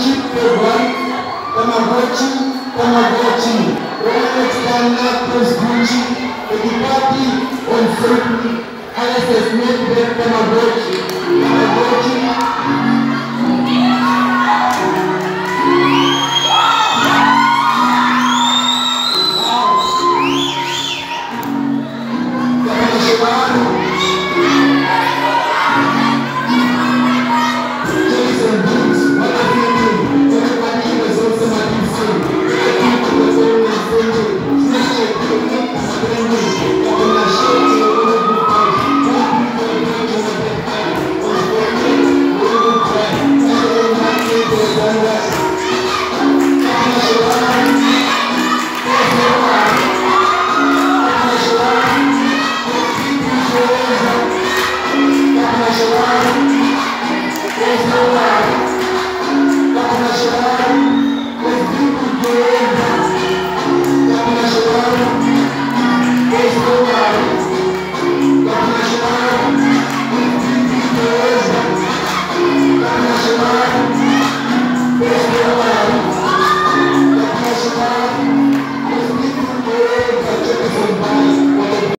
worship your wife, Tamagotchi, Tamagotchi. Rolex, Ghana, Post Gucci, The Ducati, on Safety, RSS Network, Tamagotchi, Tamagotchi. Wow. Thank.